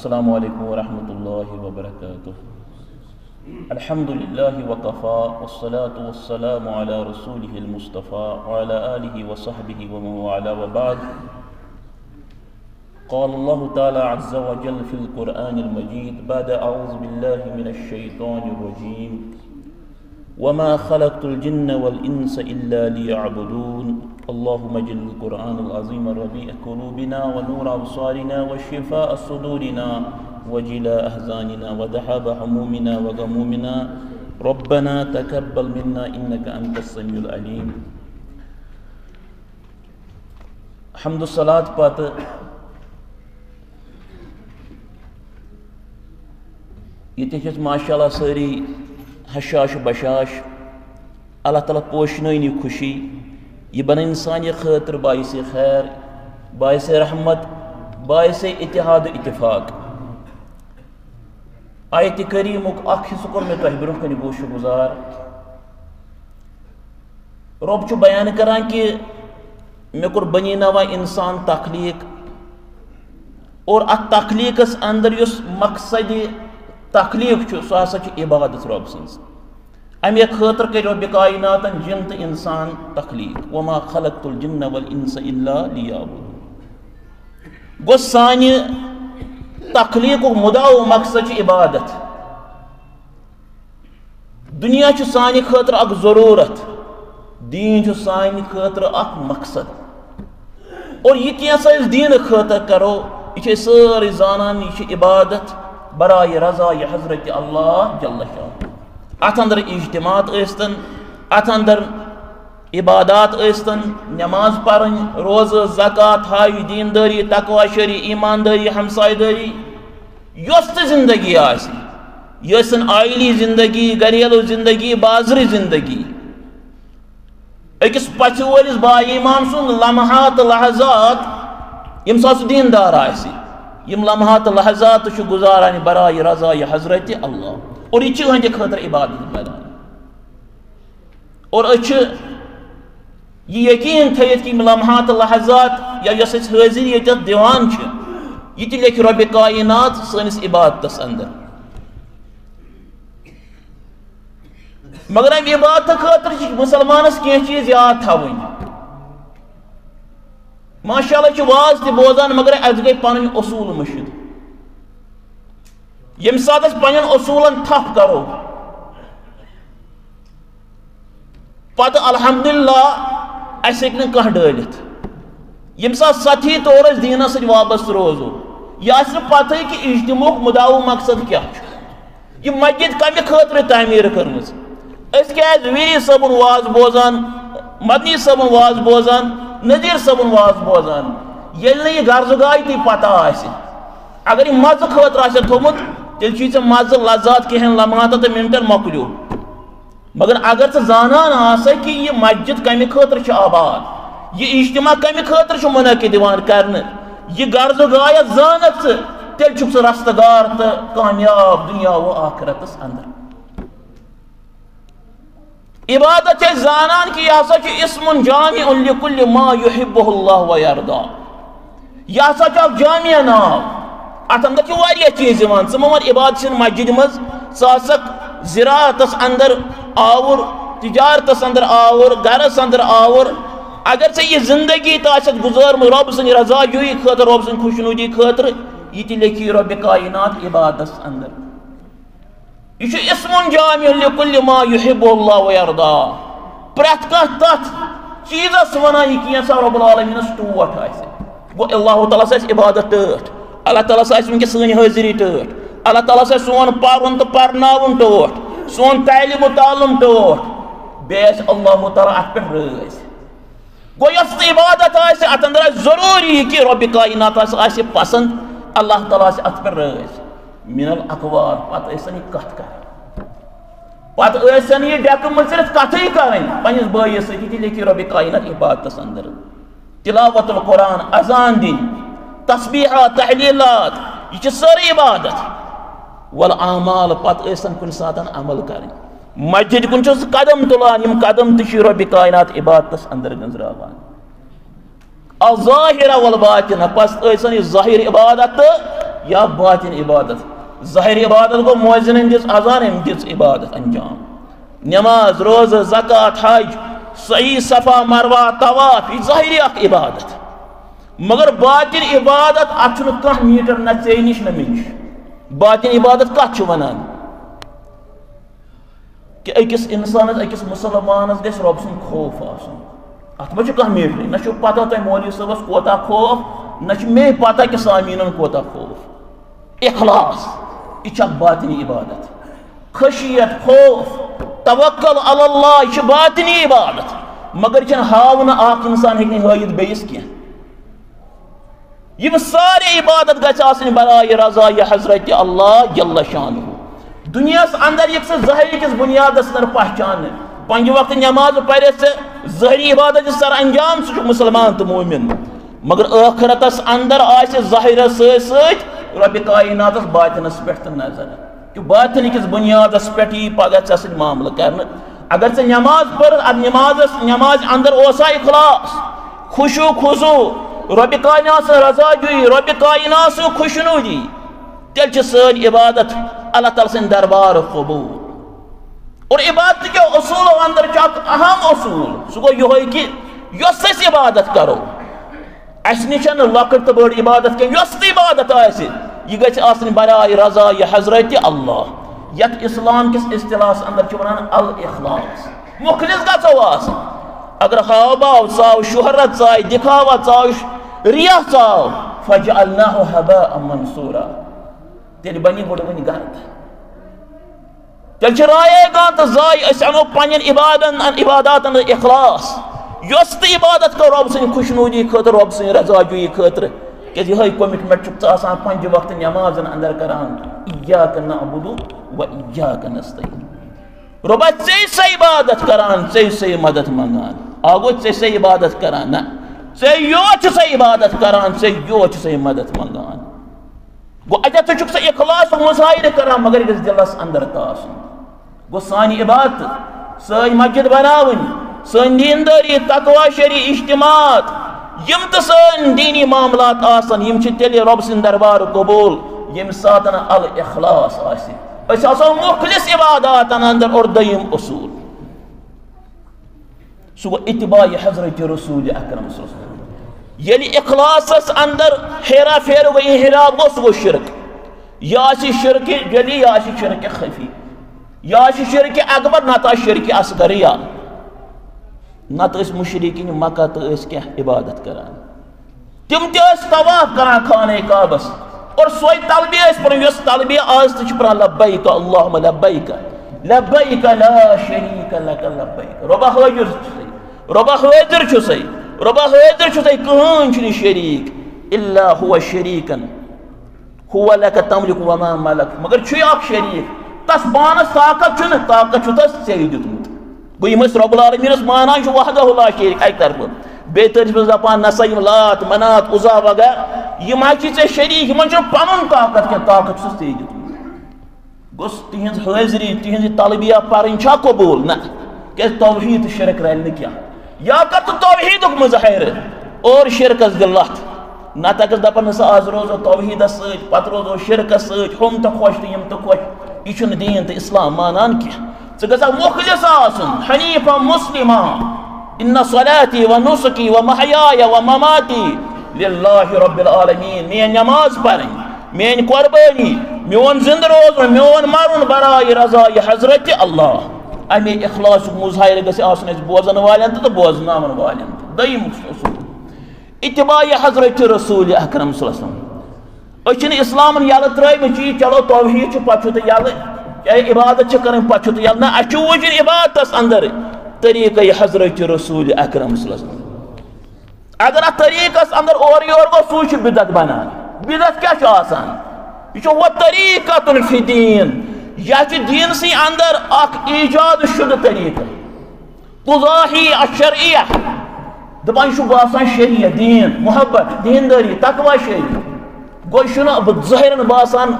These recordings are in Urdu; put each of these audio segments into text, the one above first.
السلام علیکم ورحمۃ اللہ وبرکاتہ الحمد للہ وقفا والصلاة والسلام على رسوله المصطفى وعلى آله وصحبه ومن والاه وبعد. قال الله تعالى عز وجل في القرآن المجيد بعد أعوذ بالله من الشيطان الرجيم. وما خلقت الجن والإنس إلا ليعبدون. اللهم اجعل القرآن العظيم ربيع قلوبنا ونور أبصارنا وشفاء صدورنا وجلاء أحزاننا وذهاب همومنا وغمومنا. ربنا تقبل منا إنك أنت السميع العليم. حمد الصلاة پتہ یہ ماشاء اللہ ساری حشاش بشاش. اللہ تعالیٰ پوشنٲنی خوشی. یہ بن انسان یہ خاطر باعث خیر، باعث رحمت، باعث اتحاد اتفاق. آیت کریمک اخ حصہ کور میں تہ برہ کن گوش گزار. رب چھ بیان کران کہ مے کور بنی نوا انسان تخلیق. اور ات تخلیقس اندر یس مقصد تخلیق سہ ہسا عبادت رب سنس امی خاطر کر رب کائنات جن تو انسان تخلیق وما خلقت الجن والانس الا لیعبدون گو سانہ تخلیق مدا و مقصد عبادت۔ دنیا چھ سانہ خاطر اک ضرورت۔ دین چھ خاطر اک مقصد۔ اور یہ کیسا اس دین خاطر کرو؟ یہ ساری زانان یہ عبادت۔ برائے رضا حضرت اللہ جل شاہ ات اندر اجتماعات ٲسۍتن ات عبادات ٲسۍتن نماز پرن، روز زکات ہاوِ دیندٲری تقوا شری ایماندٲری ہمسایہِ دٲری یۄس زندگی آسہِ یہِ ٲسِن آیلی زندگی، گریلوٗ زندگی بازرٕ زندگی. أکِس پژھِ وٲلِس با ایمان سُنٛد لمحات لحظات ییٚمہِ ساتہٕ سُہ دیندار یِم لمحات لحظات چھُ گُزاران برایہِ رضا حضرت اللہ اور یہ چہندِ خاطر عبادت بنان اور اچھ یہ یقین تھیت کہ لمحات لحظات یا یس حاضر یہ دیوان یہ تہ لیکھ رب کائنات سنس عبادتس اندر مگر ام عبادت خاطر مسلمانس کی چیز یاد تھوین ماشاء اللہ واز تہ بوزان مگر اس گئی پن اصول مشد یم سات اس پنن اصولن تھپ کرو پتہ الحمدللہ اس ہیکہ نہ کانٛہہ ڈٲلِتھ یم سات سطحی طور اس دینس سۭتۍ وابستہٕ روزو یہ آسہِ نہٕ پتہٕے کہِ مداو مقصد کیٛاہ چھُ مسجد کمہِ خٲطرٕ تعمیٖر کٔرمٕژ أسۍ کیٛازِ ویری صٲبُن واز بوزان مدنی صٲبُن واز بوزان نذیٖر صٲبُن واز بوزان ییٚلہِ نہٕ یہِ غرضہٕ تہِ پتہ آسہِ اگر یہِ مزٕ خٲطرٕ آسہِ تھوٚمُت تیل چھ مزہ لذات کہن لمحات تو منٹن مکلیو مگر اگر ژٕ زانان آسا کہ یہ مسجد کمہ خاطر چھ آباد، یہ اجتماع کمہ خاطر چھ منعقد یوان کرنے یہ غرض غایت زانت ژٕ تیل چھُکھ ژٕ رستگار تو کامیاب دنیا و آخرتس اندر۔ عبادت زانان کہ یہ ہسا اسم جامع لکل ما یحبہ اللہ و یردا یہ ہسا چھ جامع نام ات اندر چھ واریاہ چیز یوان ژٕ مور عبادت چھن مسجد مز ژٕ آسکھ زراعتس اندر آور تجارتس اندر آور گرس اندر آور. اگر ژےٚ یہ زندگی تہ آسکھ گزارمٕژ رۄب سٕنٛدِ رضا جویی خٲطرٕ رۄب سٕنٛدِ خوشنودی خٲطرٕ یہ تہِ لیکھی رۄبِ کاینات عبادتس اندر. یہ چھُ اسمُن جامع لکل ما یحب اللہ ویردا پرٛٮ۪تھ کانٛہہ تتھ چیٖزس ونان یہ کینٛژھا رۄب العالمیٖنس ٹوٹھ آسہِ گوٚو اللہ تعالیٰ آسہِ عبادت ٹٲٹھ اللہ تعالیٰ سے ونکس سن حاضری ٹھٹ اللہ تعالیٰ سے سون پرن تو پرناون ٹوٹ سون تعلیم و تعلم ٹوٹ بیس اللہ تعالیٰ ات پہ رز گو یس عبادت آس ات اندر ضروری کہ رب کائنات آس پسند اللہ تعالیٰ سے ات پہ رز من الاقوال پتہ ٲسن یہ کتھ کر پتہ ٲسن یہ ڈیکہ من صرف کتھے کریں پنس بٲیس سۭتۍ تہِ لیکھِ رۄبِ کائنات عبادتس اندر۔ تلاوت القرآن، اذان دِنۍ، تسبیحات، تحلیلات، یہ ساری عبادت۔ والعمال پت ایسن کن ساتن عمل کریں مسجد کن چھس قدم تلان، یم قدم تشی رب کائنات عبادتس اندر گنزراوان۔ الظاہرہ والباطنہ پس ایسن یہ ظاہر عبادت یا باطن عبادت. ظاہر عبادت گو موزن دس اذان ام دس عبادت انجام. نماز روز زکات، حج، صحیح صفا مروا طواف، یہ ظاہری اخ عبادت. مگر باطن عبادت ات کھانا میٹر نہ ٹھیک نش نہ مش باطن عبادت کت ونان؟ کہ اکس انسانس، اکس مسلمانس گھس رب سن خوف آسن. ات ما کھانا میٹر نہ پتہ تہ مولوی صبس کوتا خوف، نہ مے پتہ کہ سامعین کوتا خوف. اخلاص یہ باطنی عبادت خشیت خوف توکل علی اللہ یہ باطنی عبادت مگر چھ ہاؤن اخ انسان ہیکہ ہائت بیس کی یہ سارے عبادت گھس آسن برائے رضا حضرت اللہ جل شانہ دنیا اندر یہ سے ظاہری کس بنیاد اندر پہچان. پنج وقت نماز پڑھے سے ظاہری عبادت سر انجام سہ مسلمان تو مومن. مگر ٲخرتس اندر آسہ ظاہر ست ست رب کائنات باطنس پہ نظر۔ کہ باطن کس بنیاد پہ یہ پگہ ژے سۭتۍ معاملہ کرنے اگر ژے نماز پٔر نماز نماز اندر اوسا اخلاص۔ خوشو خوشو رب کائنات رضا جوئی۔ رب کائنات خوشنو جی تیل سن عبادت اللہ تعالی سن دربار قبول۔ اور عبادت کے اصول اندر چاک اہم اصول۔ سو گو یہ کہ یس اس عبادت کرو۔ اس نشن لکٹ تو بڑ عبادت کے یس عبادت آئے یہ گھس آسن برائے رضا یہ حضرت اللہ یت اسلام کس اصطلاح اندر ونان الاخلاص مخلص گژھو آسن اگر ہاو باو ژاو شہرت ژاے دکھاوا ژاو ریا ژاو فجعلناه هباء منصورا تیل بنی گوڑ ونی گرد تیل چھ رائے گا تو زائی اس انو پنین عبادن ان عبادات ان اخلاص یست عبادت کو رب سن خوشنودی خاطر، رب سن رضا جوئی خاطر، کہ یہ ہائی کمٹمنٹ چکتا آسان پنج وقت نماز اندر کران۔ ایاک نعبدو و ایاک نستعین۔ ربا ژے سے عبادت کران ژے سے مدد منگان۔ آگو ژے سے عبادت کران نہ ژے یوت سے عبادت کران ژے یوت سے مدد منگان۔ گو اچھا تو چک سے اخلاص مظاہر کران، مگر اس دلس اندر تاس گو سانی عبادت سانی مسجد بناون۔ سن دینداری تقوی شری اجتماعات، یم تو سن دینی معاملات آسن، یم چھ تیلی رب سن دربار قبول، یم ساتن الاخلاص آسی اس آسو مخلص عبادات اندر اور دیم اصول۔ سو اتباع حضرت رسول اکرم صلی اللہ علیہ وسلم۔ یعنی یلی اخلاص اندر ہیرا پھیر و انحراب گو سو شرک۔ یا اسی شرک جلی، یا اسی شرک خفی۔ یا اسی شرک اکبر، نہ تا شرک اصغر یا نہ تو اس مکہ تو اس کیا عبادت کران۔ تم تے اس طواف کران خانہ کعبہ اور سوئی تلبیہ اس پر یس تلبیہ آز تہِ تچ پر لبیک، اللہم لبیک۔ لبیک لا شریک لک لبیک۔ ربا حاضر چھو ربا حاضر چھو سی ربا حیدر چھو تای کہان چھنی شریک؟ الا ہوا شریکن۔ ہوا لکا تملک وما ملک۔ مگر چھوی آپ شریک۔ تس بانس طاقت چھو طاقت چھو تس سید دیتمت۔ گو یم اس رب العالمین اس مانان چھو وحدہ اللہ شریک ایک طرف بیتر جب زپان نسایم لات منات عزا وغیر یم آچی سے شریک من چھو پنن طاقت کے طاقت چھو سید دیتمت گوس تہنز حاضری تہنز طالبیہ پارن چھا قبول نہ کہ توحید شرک رہل نکیا یا کر تو توحید مظاہر اور شرکس دلت نہ تکس دپن ہسا آز روزو توحید ست پت روزو شرکس ست ہم تو خوش تو یم تو خوش یہ چھن دین تو اسلام مانان کی ژٕ گژھکھ مخلص آسُن حنیفا مسلما ان صلاتی و نسکی و محیای و مماتی للہ رب العالمین مین نماز پرن مین قربانی میون زند روزن میون مرن برای رضای حضرت اللہ امی اخلاص مظاہر گژھِ آسُن اَسہِ بوزن والٮ۪ن تہٕ تہٕ بوزناون والٮ۪ن تہٕ دوٚیِم اصوٗل اتباع حضرت رسول اکرم صلی اللہ علیہ وسلم أسۍ چھِنہٕ اسلامن یلہٕ ترٲیمٕتۍ یہِ چلو توحیٖد چھُ پتہٕ چھُ تہٕ یلہٕ چاہے عبادت چھِ کَرٕنۍ پتہٕ چھُ تہٕ یلہٕ نہ اَسہِ عبادتس اندر طریٖقے حضرت رسول اکرم صلی اللہ علیہ وسلم اگر اتھ طریٖقس اندر اورٕ یور گوٚو سُے چھُ بدت بنان بدت کیٛاہ چھُ آسان یہِ چھُ ہُہ طریٖقتُن فی دیٖن یا دین سی اندر اخ ایجاد شد طریقہ تضاہی الشرعیہ دپان شو باسان شریعہ دین محبت دینداری تقوی شریع گوی شنا ظاہرن باسان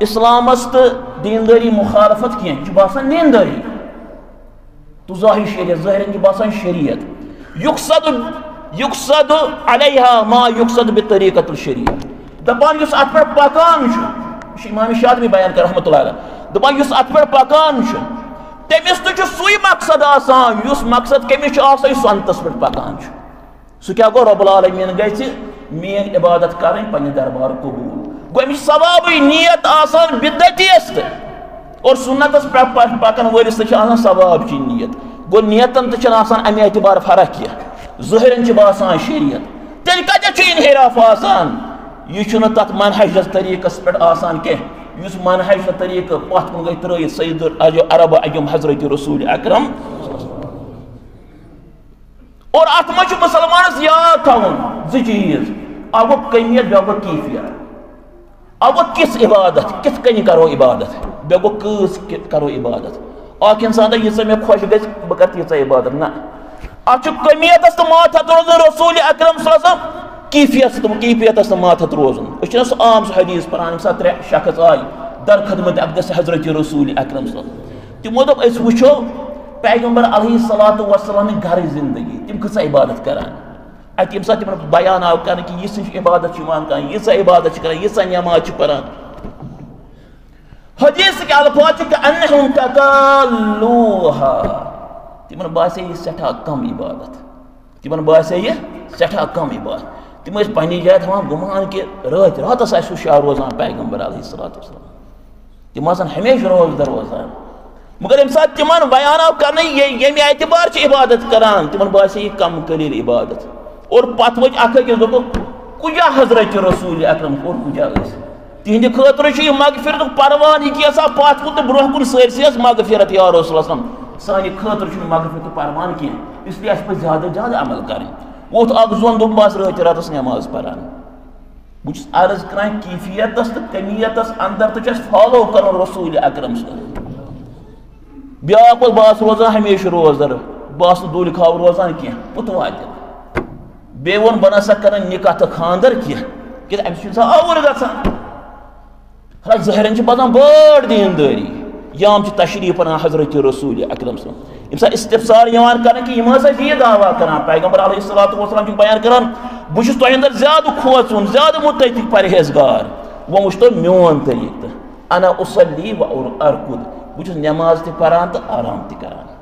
اسلامس تو دینداری مخالفت کی چھ باسان دینداری تضاہی شریعت ظاہرن کی باسان شریعت۔ یقصد یقصد علیہا ما یقصد بطریقت الشریعت۔ دپان اس ات پہ پکان چھ امام شاطبی بیان کر رحمۃ اللہ علیہ۔ دپان اس ات پہ پکان چھ تمس تو سوی مقصد آسان اس مقصد کمس آسان یس سنتس پہ پکان سہ کیا گو رب العالمین گژھِ مین عبادت کریں پنہ دربار قبول۔ گو امس ثواب نیت آسان بدتی است۔ اور سنتس پہ پکن ولس تہ آسان ثواب چی نیت۔ گو نیتن تہ آسان امہ اعتبار فرق کینٛہہ ظٲہرن چھ باسان شریعت۔ تیٚلہِ کتٮ۪تھ چھُ انحراف آسان۔ یہ چھُنہٕ تتھ منہجس طریقس پٮ۪ٹھ آسان کینٛہہ یُس منہج طریقہٕ پتھ کُن گٔے ترٲیِتھ سعید عرب اجم حضرت رسول اکرم۔ اور ات منٛز چھُ مُسلمانس یاد تھاوُن۔ زٕ چیٖز اکھ کمیت بیٛاکھ کیفیت۔ اکھ گوٚو کِژھ عبادت؟ کِتھ کٔنۍ کرو عبادت؟ بیٛاکھ گوٚو کۭژ کرو عبادت؟ اکھ انسان دپہِ ییٖژاہ مےٚ خۄش گژھِ بہٕ کرٕ تیٖژاہ عبادت نہ اتھ چھُ کمیتس تہٕ ماتحت روزُن، رسول اکرم صلی اللہ علیہ وسلم کیفیت تہٕ کیفیتس تہٕ ماتحت روزُن۔ أسۍ چھِنہ سُہ عام سُہ حدیث پران ییٚمہِ ساتہٕ ترٛےٚ شخص آے در خدمت اقدس حضرت رسول اکرم صلی اللہ علیہ وسلم۔ تِمو دوٚپ أسۍ وٕچھو، پیغمبر علیہ صلات وسلام گھرٕچ زندگی، تِم کۭژاہ عبادت کران؟ اتہِ ییٚمہِ ساتہٕ تِمن بیان آو کرنہٕ کہِ یِژھ عبادت چھِ یِوان کران عبادت چھِ کران ییٖژاہ نٮ۪ماز چھِ پران۔ حدیث کے الفاظ کہ انہم تقالوہا تمن باسے یہ سٹھا کم عبادت۔ تمن باسے یہ سٹھا کم عبادت۔ تم اس پنی جائے تھوان گمان کہ رات رات اس سو شاہ روزان پیغمبر علیہ الصلوۃ والسلام۔ تم آسان ہمیشہ روز در روزان۔ مگر یم سات تمن بیان آو کرنے یمی اعتبار چھ عبادت کران، تمن باسے یہ کم قلیل عبادت۔ اور پت وچ اکھ کہ دو کجا حضرت رسول اکرم، اور کجا اس؟ تہند خاطر یہ مغفرت پروان یہ آسان پات کن تو برہ کن سرسی مغفرت، یا رسول اللہ سانہ خاطر مغفرت پروان کی اس لیے اس پہ زیادہ زیادہ عمل کریں۔ ووت اخ زون دم بس رات راتس نماز پران بہت عرض کران کیفیتس تو کمیتس اندر تو فالو کرن رسول اکرم صلی بیاکھ باس روزان ہمیشہ روزدر باس دول کھاو روزان کی پت وات بی ون بنا سا کران نکاح تو خاندر کی کہ امس آور گژھان حالانکہ ظٲہرن چھِ باسان بٔڑ دیندٲری یام چھِ تشریف پران حضرت رسول اکرم صلی ییٚمہِ ساتہٕ استفسار یِوان کرنہٕ کہِ یِم جی ہسا چھِ یہِ دعوا کران پیغمبر علیہ الصلوۃ والسلام چھُ بیان کران بہٕ چھُس تۄہہِ اندر زیادٕ کھوژُن زیادٕ مُتعلق پرہیزگار۔ وۄنۍ وٕچھ تو میون طریٖقہٕ تہٕ انا اصلی و ارکُد۔ بہٕ چھُس نٮ۪ماز تہِ پران تہٕ آرام تہِ کران۔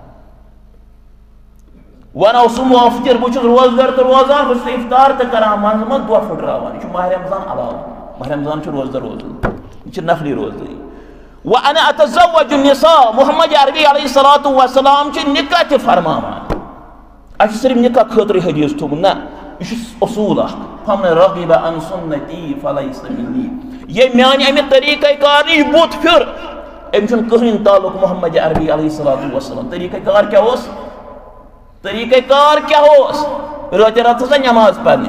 ون اوسم افطر بہٕ چھُس روزدار تہٕ روزان بہٕ چھُس افطار تہِ کران منٛزٕ منٛزٕ دۄہ پھٕٹراوان یہِ چھُ ماہ رمضان علاوٕ ماہ رمضان چھُ روزدار روزُن یہ نفلی روزداری وانا اتزوج النساء. محمد عربی علیہ الصلوۃ والسلام چھ نکاح تہ فرماوان اچھ صرف نکاح خاطر حدیث تھوم نہ یہ اصول اخ فمن رغب عن سنتی فليس مني یہ میان امی طریقہ کار نش بوت پھر ام چھن کہین تعلق محمد عربی علیہ الصلوۃ والسلام طریقہ کار کیا ہوس طریقہ کار کیا ہوس رات رات سے نماز پڑھنے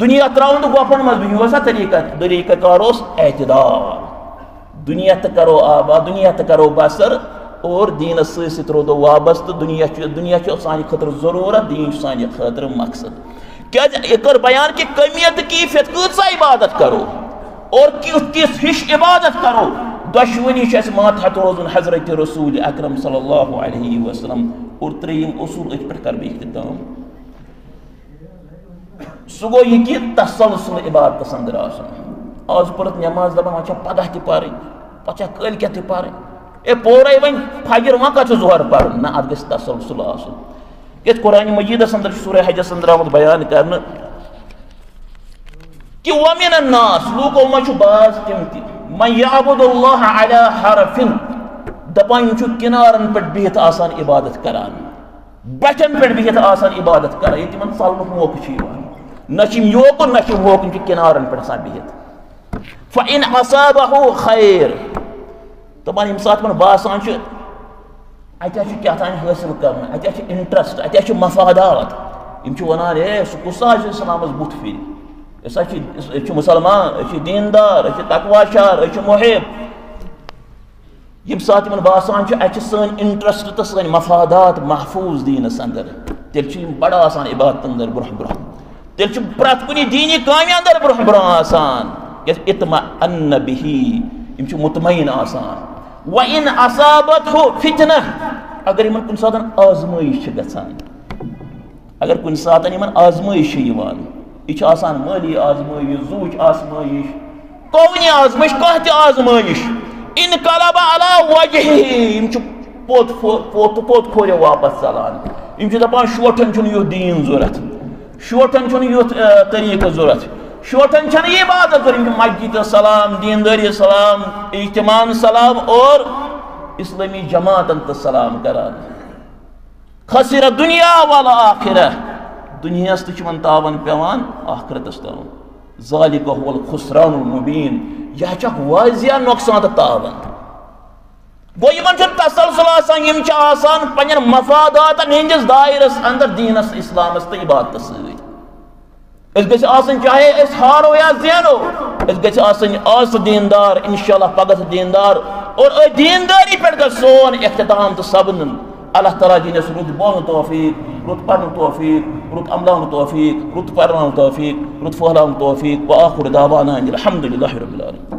دنیا تراؤن تو گوپن مز بہو سا طریقہ طریقہ کار اس اعتدال دنیا تہ کرو آبا دنیا تہ کرو بسر اور دین ست رودو وابست دنیا دنیا سان خطر ضرورت دین سان خطر مقصد کیا یہ کر بیان کہ کمیت کیفیت کۭژاہ عبادت کرو اور کس ہش عبادت کرو دشونی اس ماتحت روزن حضرت رسول اکرم صلی اللہ علیہ وسلم اور تریم اصول ات پہ کر بہ اختتام۔ سہ گو یہ کہ تسلسل عبادت اندر آسان آز پرت نماز دپان وچھا پگہ تہ پرن پچھا کل کیا تہ پرن اے پورے ون فجر وان کچھ ظہر پرن نہ ات گژھِ تسلسل آسن یت قرآن مجیدس اندر سورہ حجس اندر آمد بیان کرنا کہ ومن الناس، لوکو ما چھُ باز تِم تہِ من يعبد الله على حرف دبان یہ كنارن پر بيت آسان عبادت کران. بچن پر بيت آسان عبادت کران. یہ تمن ژلنک موقع نہ نشم نہ ہوکن كنارن پر آسان بيت فإن أصابه خير. طبعا يمسات من باسان چھ اتیا چھ کیا حسن حٲصِل کرن اتیا چھ انٹرسٹ اتیا چھ مفادات. يمشو چھ ونان اے سُہ کُس حظ چھُ چھِ مُسلمان دیندار أسۍ چھِ تقوا شار چھِ محب. ییٚمہِ ساتہٕ تِمن باسان چھُ چھِ سٲنۍ انٹرسٹ تہٕ سٲنۍ مفادات محفوظ دیٖنس اندر تیٚلہِ چھِ یِم بڑٕ آسان عبادت اندر برونٛہہ برونٛہہ تیٚلہِ چھُ پرٛٮ۪تھ کُنہِ دیٖنی کامہِ اندر برونٛہہ برونٛہہ آسان. یَتھ اطما ان بِہی. یِم چھِ مطمعین آسان. وَ اِن اصابت فتنہ. اگر یِمن کُنہِ ساتہٕ آزمٲیش چھِ گژھان اگر کُنہِ ساتہٕ یِمن آزمٲیش چھِ یِوان یہ آسان مالی آزمائش زوچ آزمائش قونی آزمائش کانٛہہ تہِ آزمائش انقلب علی وجہی یم پوت پوت پوت کھورِ واپس ژلان یم دپان شوٹھن چھُنہٕ یُتھ دیٖن ضوٚرتھ شوٹھن چھُنہٕ یُتھ طریٖقہٕ ضوٚرتھ شوٹھن چھنہٕ یہ عبادت کریں مسجد سلام دینداری سلام اجتماع سلام اور اسلامی جماعتن تو سلام کران خسر دنیا والا آخرہ دنیاس تن تاون پیوان آخرتس تاون ذالک هو الخسران المبین۔ یہ چھ واضح نقصان تو تاون گو یمن چھ تسلسل آسان، یم چھ آسان پنن مفادات ہندس دائرس اندر دینس، اسلامس تو عبادت سۭتۍ۔ اس گژھِ آسن چاہے اس ہارو یا زینو اس گژھِ آسن آس دیندار، انشاءاللہ پگت دیندار۔ اور دینداری پر گژھِ سون اختتام تو سبنن۔ اللہ تعالیٰ دینس رت بون توفیق۔ رد بارن توفيق رد أملان توفيق رد بارن توفيق رد فهلان توفيق وآخر دعوانا أن الحمد لله رب العالمين.